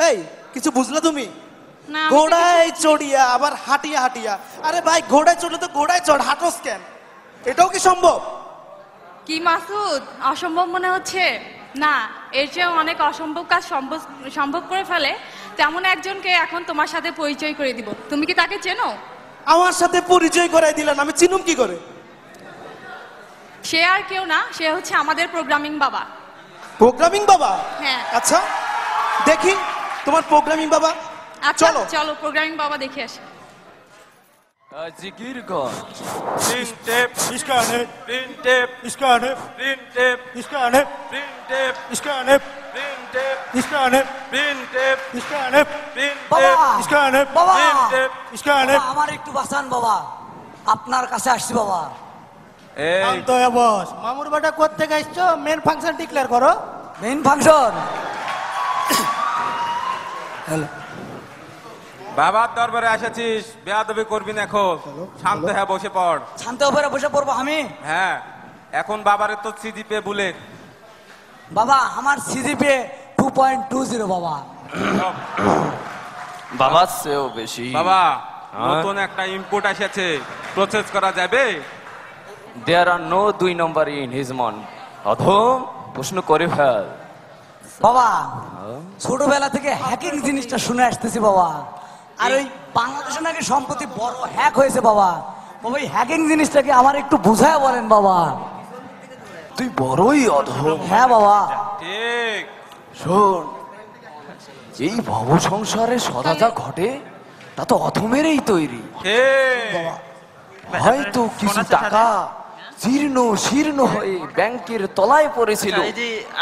এই কিছু বুঝলে তুমি? ঘোড়ায় চড়িয়া আবার হাঁটিয়া হাঁটিয়া। আরে ভাই ঘোড়ায় চড়লে তো ঘোড়ায় চড় হাঁটোস কেন? এটাও কি সম্ভব? কি মাসুদ? অসম্ভব মনে হচ্ছে? না এর চেয়ে অনেক অসম্ভব কাজ সম্ভব সম্ভব করে ফেলে। তেমন একজনকে এখন তোমার সাথে পরিচয় করে দিব। তুমি কি তাকে চেনো? আমার সাথে পরিচয় করাই দিলেন আমি চিনুম কি করে? সে আর কেউ না সে হচ্ছে আমাদের প্রোগ্রামিং বাবা। প্রোগ্রামিং বাবা? হ্যাঁ। আচ্ছা দেখি। তোমার প্রোগ্রামিং বাবা? আচ্ছা, চলো। চলো প্রোগ্রামিং বাবা দেখে আসি। আমার একটু বাসান বাবা। আপনার কাছে আসছি বাবা। মামুর বাটা কোথ থেকে আসছো মেন ফাংশন ডিক্লেয়ার করো। মেন ফাংশন বাবার দরবারে এসেছিস বেয়াদবি করবি না এখন শান্ত হ্যাঁ বসে পড়। শান্ত হয়ে বসে পড়ব আমি? হ্যাঁ এখন বাবারে তো সিজি পে বুলেট বাবা আমার CGP two point two zero বাবা। বাবার চেয়েও বেশি। বাবা হ্যাঁ? নতুন একটা ইনপুট এসেছে। প্রসেস করা যাবে? দেয়ার আর নো দুই নম্বর ইন হিজ মন অধম প্রশ্ন করে ফেল। বাবা ছোটবেলা থেকে হ্যাকিং জিনিসটা শুনে আসতেছি বাবা। আর ওই বাংলাদেশে নাকি সম্প্রতি বড় হ্যাক হয়েছে বাবা। বাবা এই হ্যাকিং জিনিসটাকে আমার একটু বুঝায় বলেন বাবা। তুই বড়ই অধম। হ্যাঁ বাবা। ঠিক। শোন এই ভব সংসারে সদা যা ঘটে তা তো অধমেরই তৈরি। হয়তো কিছু টাকা জীর্ণ শীর্ণ হয়ে ব্যাংকের তলায় পড়েছিল।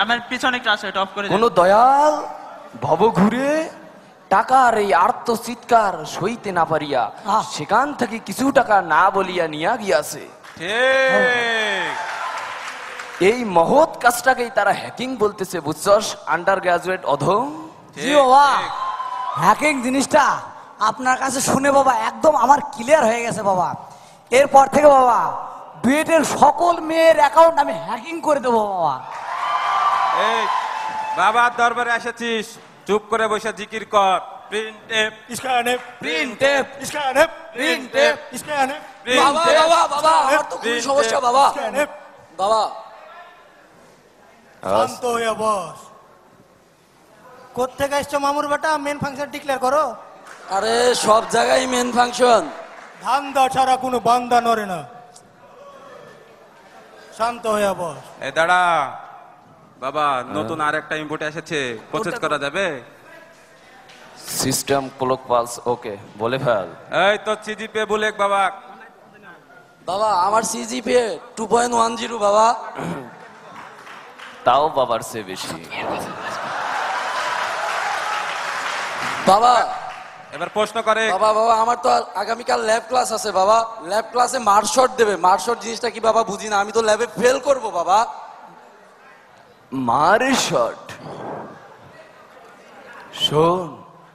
আমার পিছনে একটা এটা অফ করে কোন দয়াল ভব ঘুরে টাকার এই আর্ত চিৎকার সইতে না পারিয়া সেখান থেকে কিছু টাকা না বলিয়া নিয়া গিয়াছে। এই মহৎ কাজটাকেই তারা হ্যাকিং বলতেছে বুঝছস? আন্ডার গ্রাজুয়েট অধম হ্যাকিং জিনিসটা আপনার কাছে শুনে বাবা একদম আমার ক্লিয়ার হয়ে গেছে বাবা। এরপর থেকে বাবা ডুয়েটের সকল মেয়ের অ্যাকাউন্ট আমি হ্যাকিং করে দেবো বাবা। এই বাবার দরবারে এসেছিস। চুপ করে বসে জিকির কর। Print print print tape scan it, বাবা বাবা বাবা আমার তো খুবই সমস্যা বাবা বাবা শান্ত হয়ে বস। মামুর বেটা? মেন ফাংশন ডিক্লেয়ার করো। আরে সব জায়গায় মেন ফাংশন ধান্দা ছাড়া কোনো বান্দা নড়ে না। শান্ত হয়ে বস। এ দাঁড়া। বাবা নতুন আর একটা ইনপুট এসেছে। প্রসেস করা যাবে? সিস্টেম ক্লক পালস ওকে বলে ফেল। এই তো সিজি পে বুলেক বাবা। বাবা আমার CGPA two point one zero বাবা। তাও বাবার চেয়ে বেশি। বাবা এবার প্রশ্ন করে বাবা বাবা আমার তো আগামীকাল ল্যাব ক্লাস আছে বাবা। ল্যাব ক্লাসে মার্কশট দেবে। মার্কশট জিনিসটা কি বাবা বুঝি না। আমি তো ল্যাবে ফেল করব বাবা। মারে শট শোন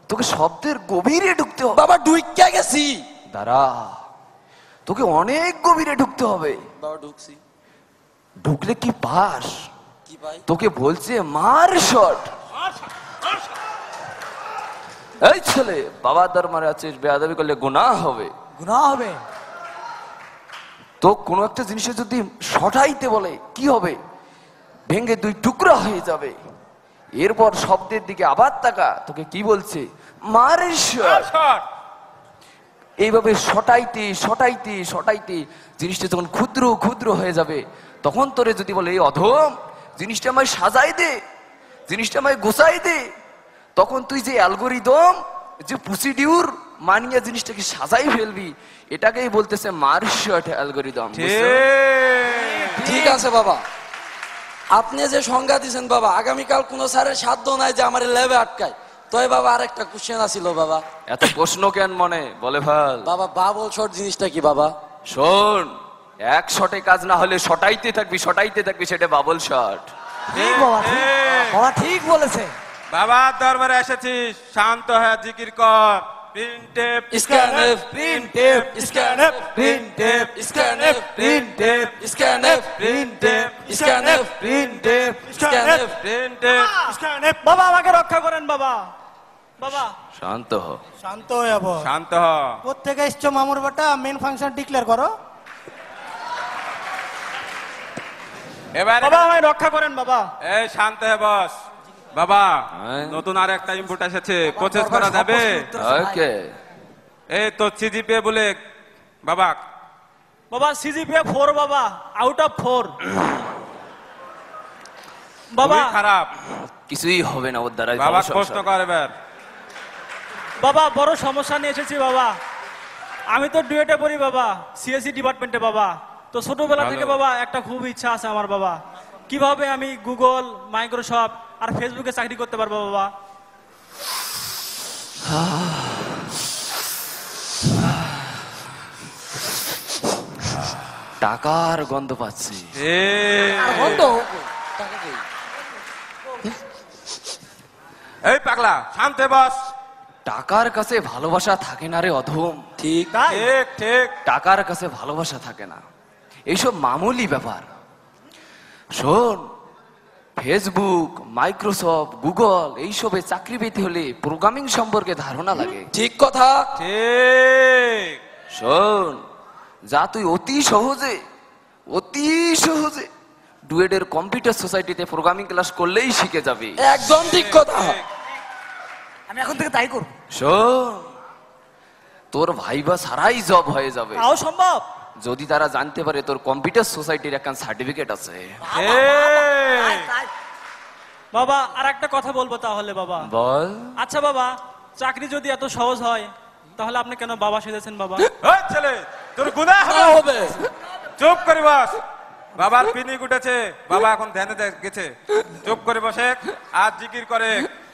তোকে শব্দের গভীরে ঢুকতে হবে। বাবা ডুইকা গেছি। দাঁড়া। তোকে অনেক গভীরে ঢুকতে হবে। বাবা ঢুকছি। ঢুকলে কি পাস? কি ভাই তোকে বলছে মার শট এই ছেলে বাবা দরবারে আছিস বেয়াদবি করলে গুনাহ হবে। গুনাহ হবে। তো কোনো একটা জিনিসে যদি সটাইতে বলে কি হবে? ভেঙে দুই টুকরা হয়ে যাবে। এরপর শব্দের দিকে আবার তাকা তোকে কি বলছে? মারে শট শট এইভাবে সটাইতে সটাইতে সটাইতে জিনিসটা যখন ক্ষুদ্র ক্ষুদ্র হয়ে যাবে তখন তোরে যদি বলে এই অধম জিনিসটা আমায় সাজাই দে জিনিসটা আমায় গোছাই দে তখন তুই যে অ্যালগোরিদম যে প্রসিডিউর মানিয়ে জিনিসটাকে সাজাই ফেলবি এটাকেই বলতেছে মার্শট অ্যালগোরিদম ঠিক। ঠিক আছে বাবা। আপনি যে সংজ্ঞা দিছেন বাবা আগামীকাল কোন স্যারের সাধ্য নাই যে আমার ল্যাবে আটকায়। তবে বাবা আরেকটা কোশ্চেন আছিল বাবা। এত প্রশ্ন কেন মনে? বলে ভালো বাবা বাবল শট জিনিসটা কি বাবা? শোন এক শটে কাজ না হলে সটাইতে থাকবি সটাইতে থাকবি সেটা বাবল শট। ঠিক বাবা ঠিক। বাবা ঠিক বলেছে। বাবার দরবারে এসেছিস। শান্ত হয়ে জিকির কর। Print tape scanf print tape scanf print tape scanf print tape scanf print tape scan print tape scanf print tape Scan it, বাবা আমাকে রক্ষা করেন বাবা। বাবা। শান্ত হ। শান্ত হয়ে যাব শান্ত হ। কোথেকে এসছো মামুর বেটা? মেন ফাংশন ডিক্লেয়ার করো। এবার বাবা আমায় রক্ষা করেন বাবা। এই শান্ত হে বস। বাবা হ্যাঁ? নতুন আর একটা ইনপুট এসেছে। প্রসেস করা যাবে? ওকে। এই তো সিজিপি বলে বাবা। বাবা সিজিপিএ ফোর বাবা। আউট অফ ফোর বাবা। খারাপ। কিছুই হবে না ওর দ্বারা বাবা প্রশ্ন কর এবার। বাবা বড় সমস্যা নিয়ে এসেছি বাবা। আমি তো ডুয়েটে পড়ি বাবা। সিএসসি ডিপার্টমেন্টে বাবা। তো ছোটবেলা থেকে বাবা একটা খুব ইচ্ছা আছে আমার বাবা। কীভাবে আমি গুগল মাইক্রোসফট আর ফেসবুকে চাকরি করতে পারব বাবা। টাকার গন্ধ পাচ্ছি। এই পাগলা শান্তে বাস। টাকার কাছে ভালোবাসা থাকে না রে অধম। ঠিক ঠিক ঠিক। টাকার কাছে ভালোবাসা থাকে না। এইসব মামুলি ব্যাপার। শোন ফেসবুক মাইক্রোসফট গুগল এইসবে চাকরি পেতে হলে প্রোগ্রামিং সম্পর্কে ধারণা লাগে। ঠিক কথা। ঠিক। শোন যা তুই অতি সহজে অতি সহজে ডুয়েডের কম্পিউটার সোসাইটিতে প্রোগ্রামিং ক্লাস করলেই শিখে যাবে। একদম ঠিক কথা। আমি এখন থেকে তাই করব। শোন তোর ভাইবা সারাই জব হয়ে যাবে। তাও সম্ভব? যদি তারা জানতে পারে তোর কম্পিউটার সোসাইটির একটা সার্টিফিকেট আছে। বাবা আর একটা কথা বলব তাহলে বাবা। বল। আচ্ছা বাবা চাকরি যদি এত সহজ হয় তাহলে আপনি কেন বাবা সেজেছেন বাবা? ওই ছেলে তোর গুনাহ হবে। চুপ করে বস। বাবার পিনিক উঠেছে বাবা এখন ধ্যানে গেছে। চুপ করে বসে আর জিকির করে।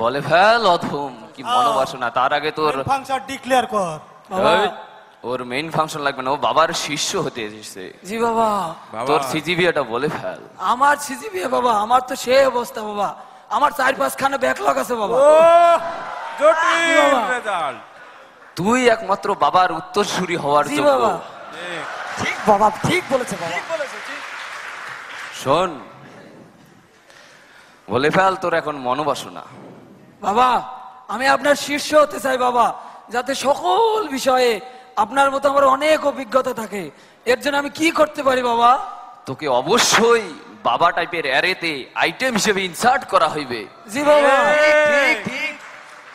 বলে ফেল অধম কি মনোবাসনা। তার আগে তোর ফাংশন ডিক্লেয়ার কর। ওর মেইন ফাংশন লাগবে না ও বাবার শিষ্য হতে এসেছে। জি বাবা। বাবা তোর সিজিবি এটা বলে ফেল। আমার সিজিবি বাবা আমার তো সেই অবস্থা বাবা। আমার চার পাঁচখানে ব্যাকলগ আছে বাবা। ও জটিল রেজাল্ট তুই একমাত্র বাবার উত্তরসূরি হওয়ার যোগ্য। বাবা। ঠিক। ঠিক বাবা ঠিক বলেছে বাবা। শোন বলে ফেল তোর এখন মনোবাসনা। বাবা আমি আপনার শীর্ষ হতে চাই বাবা যাতে সকল বিষয়ে আপনার মতো আমার অনেক অভিজ্ঞতা থাকে। এর জন্য আমি কি করতে পারি বাবা? তোকে অবশ্যই বাবা টাইপের অ্যারেতে আইটেম হিসেবে ইনসার্ট করা হইবে। জি বাবা।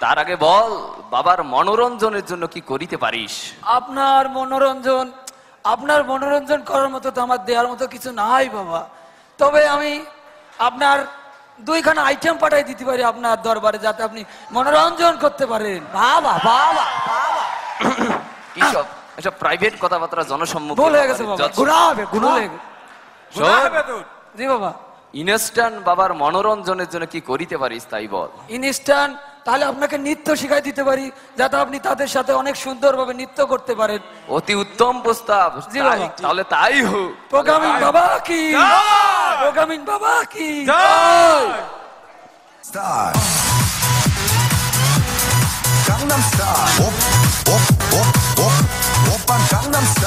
তার আগে বল বাবার মনোরঞ্জনের জন্য কি করিতে পারিস? আপনার মনোরঞ্জন আপনার মনোরঞ্জন করার মতো তো আমার দেওয়ার মতো কিছু নাই বাবা। তবে আমি আপনার দুইখানা আইটেম পাঠাই দিতে পারি আপনার দরবারে যাতে আপনি মনোরঞ্জন করতে পারেন। বাবা বাবা। এসব প্রাইভেট কথাবার্তা জনসম্মুখে ভুল হয়ে গেছে বাবা গুণা হবে গুণা হয়ে। জি বাবা। ইনস্ট্যান্ট বাবার মনোরঞ্জনের জন্য কি করিতে পারিস তাই বল। ইনস্ট্যান্ট তাহলে আপনাকে নৃত্য শিখাই দিতে পারি যাতে আপনি তাদের সাথে অনেক সুন্দরভাবে নৃত্য করতে পারেন। অতি উত্তম প্রস্তাব। তাহলে তাই হোক। প্রোগ্রামিং বাবা কি? জয়! প্রোগ্রামিং বাবা কি জয় Style. Gangnam Style. Op, op, op, op, op, Gangnam Style.